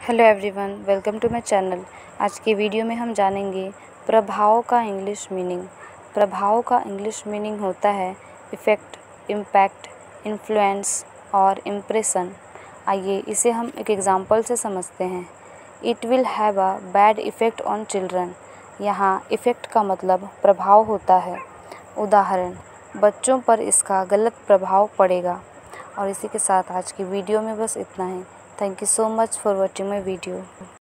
Hello everyone, welcome to my channel. आज की video में हम जानेंगे प्रभाव का इंग्लिश मीनिंग। प्रभाव का इंग्लिश मीनिंग होता है इफ़ेक्ट, इम्पैक्ट, इन्फ्लुएंस और इम्प्रेशन। आइए इसे हम एक एग्ज़ाम्पल से समझते हैं। It will have a bad effect on children. यहाँ इफ़ेक्ट का मतलब प्रभाव होता है। उदाहरण, बच्चों पर इसका गलत प्रभाव पड़ेगा। और इसी के साथ आज की वीडियो में बस इतना ही। Thank you so much for watching my video.